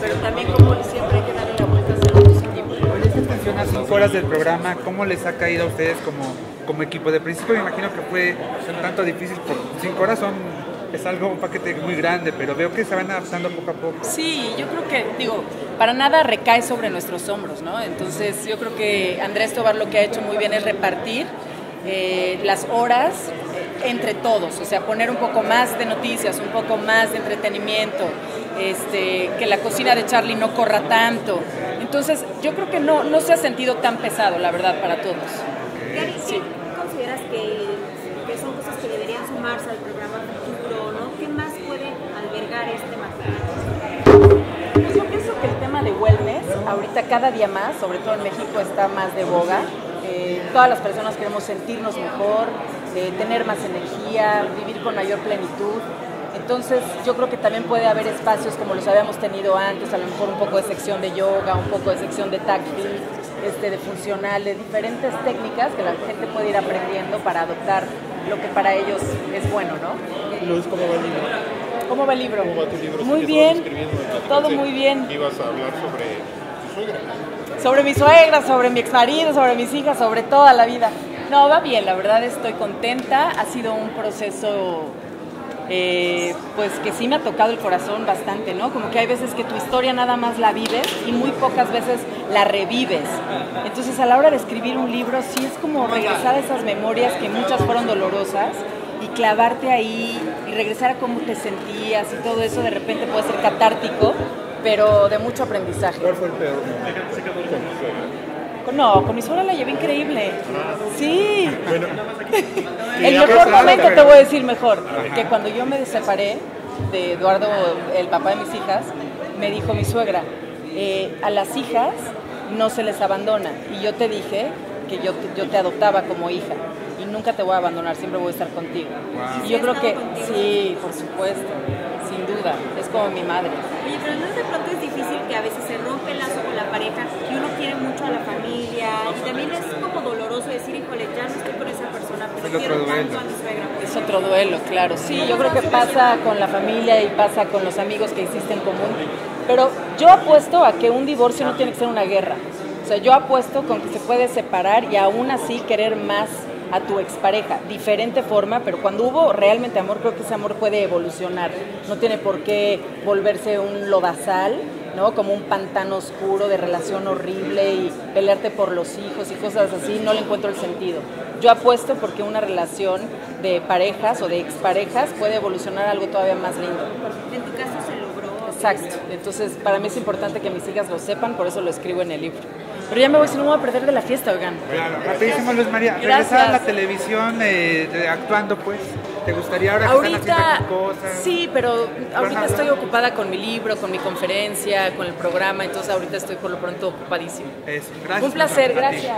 pero también como siempre hay que darle la vuelta a ser positivo. Oye, esta atención a cinco horas del programa, ¿cómo les ha caído a ustedes como, como equipo? De principio me imagino que fue un tanto difícil, por cinco horas son, es algo, un paquete muy grande, pero veo que se van adaptando poco a poco. Sí, yo creo que, digo, para nada recae sobre nuestros hombros, ¿no? Entonces yo creo que Andrés Tobar lo que ha hecho muy bien es repartir eh, las horas eh, entre todos, o sea, poner un poco más de noticias, un poco más de entretenimiento, este, que la cocina de Charlie no corra tanto. Entonces, yo creo que no, no se ha sentido tan pesado, la verdad, para todos. Gary, ¿qué consideras que, que son cosas que deberían sumarse al programa futuro, ¿no? ¿Qué más puede albergar este material? Pues yo pienso que el tema de wellness, ahorita cada día más, sobre todo en México, está más de boga. Eh, todas las personas queremos sentirnos mejor, eh, tener más energía, vivir con mayor plenitud. Entonces yo creo que también puede haber espacios como los habíamos tenido antes, a lo mejor un poco de sección de yoga, un poco de sección de táctil, este, de funcional, de diferentes técnicas que la gente puede ir aprendiendo para adoptar lo que para ellos es bueno, ¿no? Luz, ¿cómo va el libro? ¿Cómo va el libro? ¿Cómo va tu libro? Muy bien, todo muy bien. Ibas a hablar sobre tu suegra. Sobre mi suegra, sobre mi exmarido, sobre mis hijas, sobre toda la vida. No, va bien, la verdad estoy contenta. Ha sido un proceso, eh, pues que sí me ha tocado el corazón bastante, ¿no? Como que hay veces que tu historia nada más la vives y muy pocas veces la revives. Entonces a la hora de escribir un libro sí es como regresar a esas memorias que muchas fueron dolorosas y clavarte ahí y regresar a cómo te sentías y todo eso de repente puede ser catártico, pero de mucho aprendizaje. ¿Cuál fue el peor No, con mi suegra la llevé increíble. Sí. Bueno, El mejor momento te voy a decir mejor, que cuando yo me separé de Eduardo, el papá de mis hijas, me dijo mi suegra, eh, a las hijas no se les abandona. Y yo te dije que yo, te- yo te adoptaba como hija y nunca te voy a abandonar, siempre voy a estar contigo. Y yo creo que sí, por supuesto, sin duda, es como mi madre. Oye, pero no de pronto es difícil que a veces se rompe el lazo con la pareja y uno quiere mucho a la familia también es como doloroso decir, híjole, ya no estoy con esa persona, pero Es otro quiero duelo. tanto a mi suegra. Es otro duelo, claro. Sí, yo creo que pasa con la familia y pasa con los amigos que hiciste en común. Pero yo apuesto a que un divorcio no tiene que ser una guerra. O sea, yo apuesto con que se puede separar y aún así querer más a tu expareja. Diferente forma, pero cuando hubo realmente amor, creo que ese amor puede evolucionar. No tiene por qué volverse un lodazal, ¿no? Como un pantano oscuro de relación horrible y pelearte por los hijos y cosas así. No le encuentro el sentido. Yo apuesto porque una relación de parejas o de exparejas puede evolucionar a algo todavía más lindo. En tu caso se logró. Exacto. Entonces, para mí es importante que mis hijas lo sepan, por eso lo escribo en el libro. Pero ya me voy, si no me voy a perder de la fiesta, oigan. Claro, rapidísimo Luz María, Gracias. regresar a la televisión eh, actuando pues, ¿te gustaría ahora que están Ahorita, haciendo cosas? sí, pero ahorita estoy ocupada con mi libro, con mi conferencia, con el programa, entonces ahorita estoy por lo pronto ocupadísimo. Eso, gracias. Un placer, gracias.